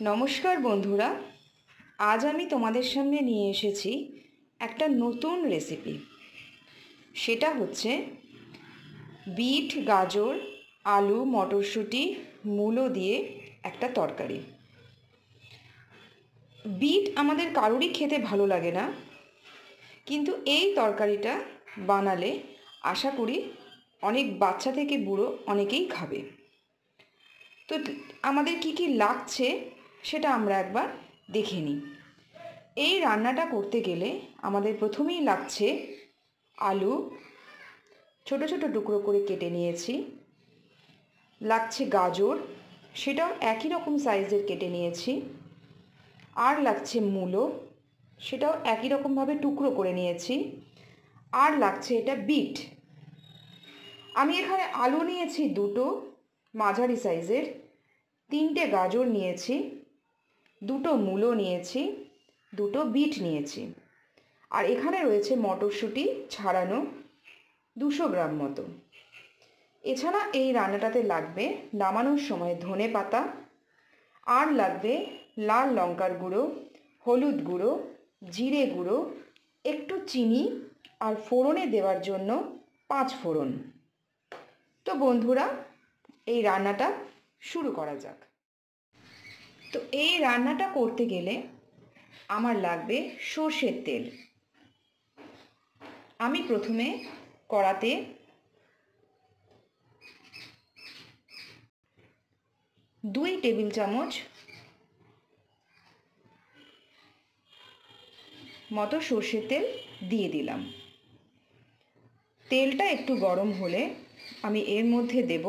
নমস্কার বন্ধুরা, আজ আমি তোমাদের সামনে নিয়ে এসেছি একটা নতুন রেসিপি সেটা হচ্ছে বিট, গাজর, আলু, মটরশুঁটি, মূলো দিয়ে একটা তরকারি। বিট আমাদের কারোরই খেতে ভালো লাগে না, কিন্তু এই তরকারিটা বানালে আশা করি অনেক বাচ্চা থেকে বুড়ো অনেকেই খাবে। তো আমাদের কি কি লাগছে সেটা আমরা একবার দেখে নিই। এই রান্নাটা করতে গেলে আমাদের প্রথমেই লাগছে আলু। ছোট ছোট টুকরো করে কেটে নিয়েছি। লাগছে গাজর। সেটাও একই রকম সাইজের কেটে নিয়েছি। আর লাগছে মূলো। সেটাও একই রকমভাবে টুকরো করে নিয়েছি। আর লাগছে এটা বিট। আমি এখানে আলু নিয়েছি দুটো, মাঝারি সাইজের। তিনটে গাজর নিয়েছি। দুটো মূলো নিয়েছি, দুটো বিট নিয়েছি। আর এখানে রয়েছে মটরশুঁটি ছাড়ানো দুশো গ্রাম মতো। এছাড়া এই রান্নাটাতে লাগবে নামানোর সময় ধনে পাতা, আর লাগবে লাল লঙ্কার গুঁড়ো, হলুদ গুঁড়ো, জিরে গুঁড়ো, একটু চিনি আর ফোড়নে দেওয়ার জন্য পাঁচ ফোড়ন। তো বন্ধুরা, এই রান্নাটা শুরু করা যাক। তো এই রান্নাটা করতে গেলে আমার লাগবে সর্ষের তেল। আমি প্রথমে কড়াতে দুই টেবিল চামচ মতো সর্ষের তেল দিয়ে দিলাম। তেলটা একটু গরম হলে আমি এর মধ্যে দেব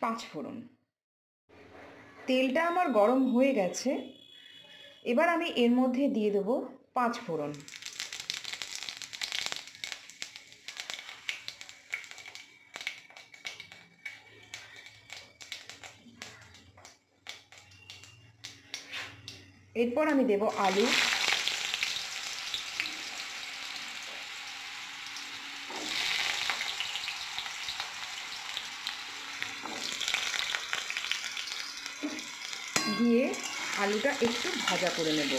পাঁচ ফোড়ন তেলটা আমার গরম হয়ে গেছে। এবার আমি এর মধ্যে দিয়ে দেবো পাঁচ ফোড়ন। এরপর আমি দেব আলু। দিয়ে আলুটা একটু ভাজা করে নেব।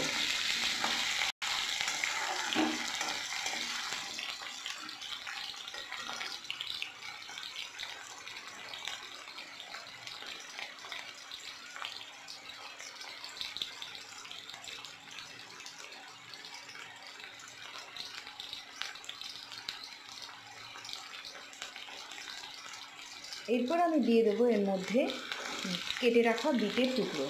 এরপর আমি দিয়ে দেবো এর মধ্যে কেটে রাখা বিটের টুকরো।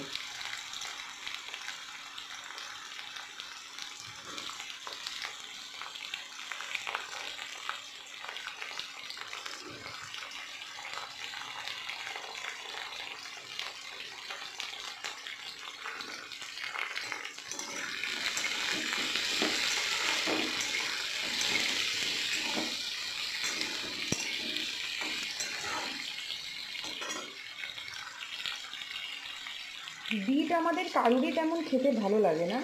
বিট আমাদের কারুরই তেমন খেতে ভালো লাগে না।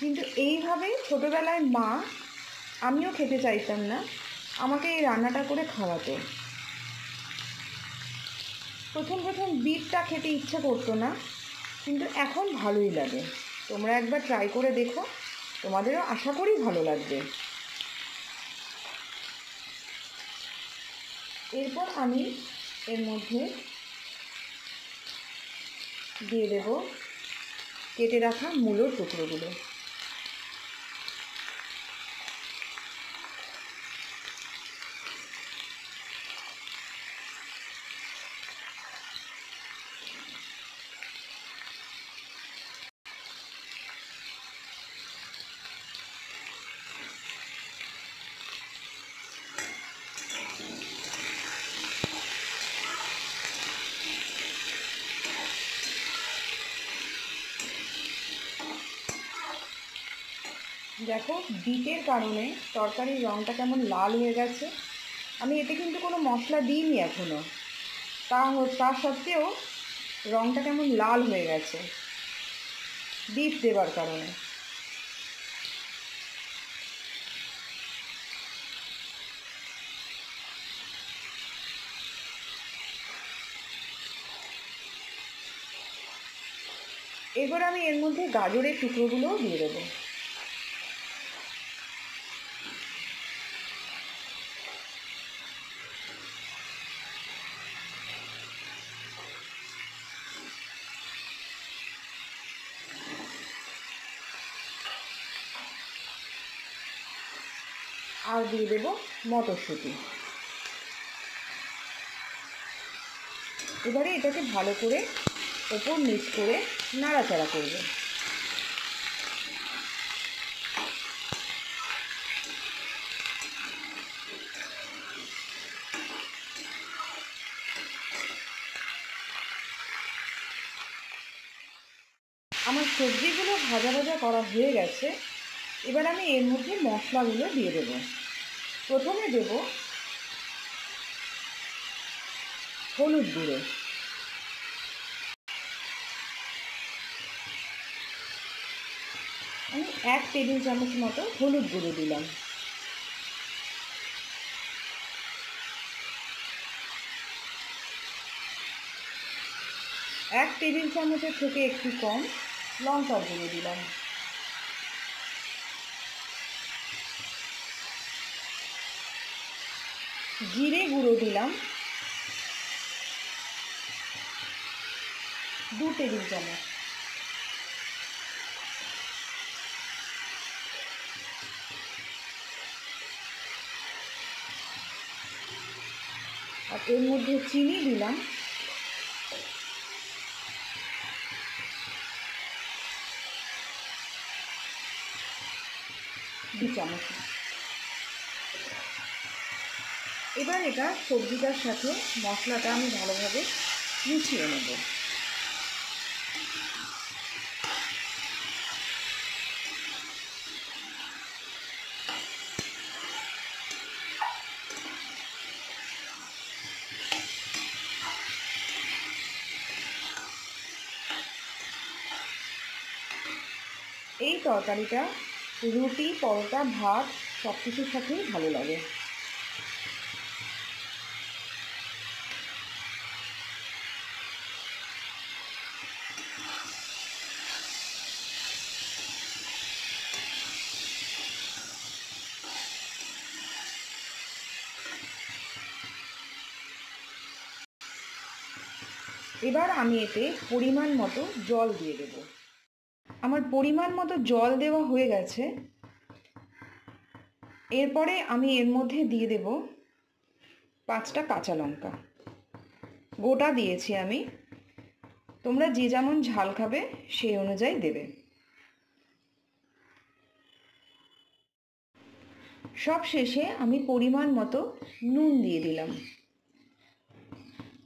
কিন্তু এইভাবে ছোটোবেলায় মা আমিও খেতে চাইতাম না। আমাকে এই রান্নাটা করে খাওয়াতো। প্রথম প্রথম বিটটা খেতে ইচ্ছা করতো না, কিন্তু এখন ভালোই লাগে। তোমরা একবার ট্রাই করে দেখো, তোমাদেরও আশা করি ভালো লাগবে। এরপর আমি এর মধ্যে দিয়ে দেব। কেটে রাখা মূলোর টুকরোগুলো। দেখো, বিটের কারণে তরকারির রঙটা কেমন লাল হয়ে গেছে। আমি এতে কিন্তু কোনো মশলা দিইনি এখনও তা তা সত্ত্বেও রঙটা কেমন লাল হয়ে গেছে। বিট দেবার কারণে। এবার আমি এর মধ্যে গাজরের টুকরোগুলোও দিয়ে দেবো। আর দিয়ে দেবো মটরশুঁটি। এবারে এটাকে ভালো করে ওপর মিক্স করে নাড়াচাড়া করবে। আমার সবজিগুলো ভাজা ভাজা করা হয়ে গেছে। এবার আমি এর মধ্যে মশলাগুলো দিয়ে দেব। প্রথমে দেব হলুদ গুঁড়ো। আমি এক টেবিল চামচ মতো হলুদ গুঁড়ো দিলাম। এক টেবিল চামচের থেকে একটু কম লঙ্কার গুঁড়ো দিলাম। জিরে গুঁড়ো দিলাম। দু টেবিল চামচ। আর এর মধ্যে চিনি দিলাম। দু চামচ। এবার এটা সবজিটার সাথে মশলাটা আমি ভালোভাবে মিশিয়ে নেব। এই তরকারিটা, রুটি, পরোটা, ভাত সব কিছুর সাথেই ভালো লাগে। এবার আমি এতে পরিমাণ মতো জল দিয়ে দেব। আমার পরিমাণ মতো জল দেওয়া হয়ে গেছে। এরপরে আমি এর মধ্যে দিয়ে দেব পাঁচটা কাঁচা লঙ্কা। গোটা দিয়েছি আমি। তোমরা যে যেমন ঝাল খাবে সেই অনুযায়ী দেবে। সব শেষে আমি পরিমাণ মতো নুন দিয়ে দিলাম।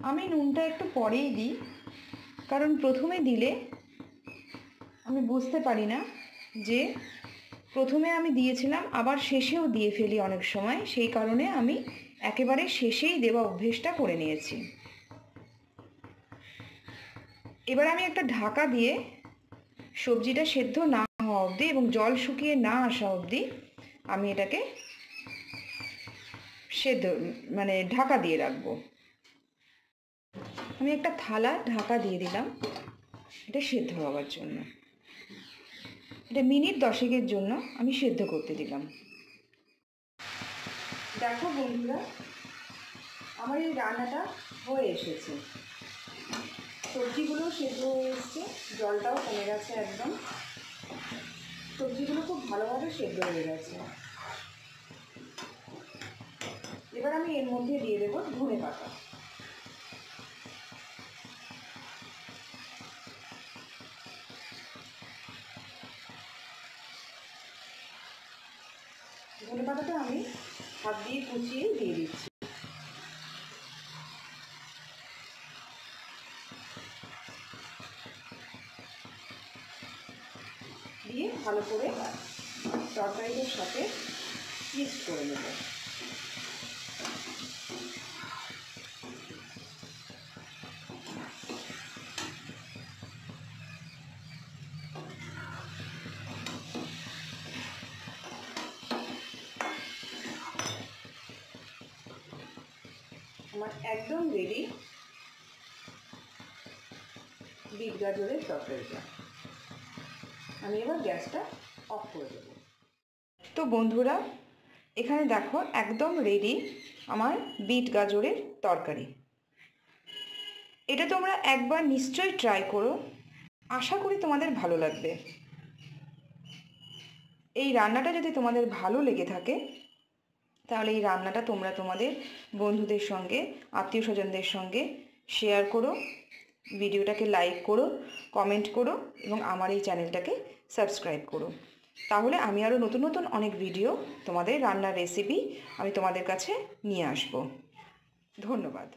আমি নুনটা একটু পরেই দিই, কারণ প্রথমে দিলে আমি বুঝতে পারি না যে প্রথমে আমি দিয়েছিলাম, আবার শেষেও দিয়ে ফেলি অনেক সময়, সেই কারণে আমি একেবারে শেষেই দেওয়া অভ্যেসটা করে নিয়েছি। এবার আমি একটা ঢাকা দিয়ে সবজিটা সেদ্ধ না হওয়া অবধি এবং জল শুকিয়ে না আসা অবধি আমি এটাকে সেদ্ধ মানে ঢাকা দিয়ে রাখব। আমি একটা থালা ঢাকা দিয়ে দিলাম। এটা সেদ্ধ হওয়ার জন্য। এটা মিনিট দশেকের জন্য আমি সেদ্ধ করতে দিলাম। দেখো বন্ধুরা, আমার এই রান্নাটা হয়ে এসেছে। সবজিগুলো সেদ্ধ হয়ে এসছে, জলটাও কমে গেছে একদম। সবজিগুলো খুব ভালোভাবে সেদ্ধ হয়ে গেছে। এবার আমি এর মধ্যে দিয়ে দেবো ধনে পাতা ধনে পাতাটা আমি দিয়ে কুচিয়ে দিয়ে দিচ্ছি। দিয়ে ভালো করে তরকারিদের সাথে মিক্স করে নেব। আমার একদম রেডি বিট গাজরের তরকারিটা। আমি এবার গ্যাসটা অফ করে দেবো। তো বন্ধুরা, এখানে দেখো একদম রেডি আমার বিট গাজরের তরকারি। এটা তোমরা একবার নিশ্চয়ই ট্রাই করো। আশা করি তোমাদের ভালো লাগবে। এই রান্নাটা যদি তোমাদের ভালো লেগে থাকে তাহলে এই রান্নাটা তোমরা তোমাদের বন্ধুদের সঙ্গে আত্মীয় স্বজনদের সঙ্গে শেয়ার করো, ভিডিওটাকে লাইক করো কমেন্ট করো এবং আমার এই চ্যানেলটাকে সাবস্ক্রাইব করো। তাহলে আমি আরও নতুন নতুন অনেক ভিডিও তোমাদের রান্নার রেসিপি আমি তোমাদের কাছে নিয়ে আসব। ধন্যবাদ।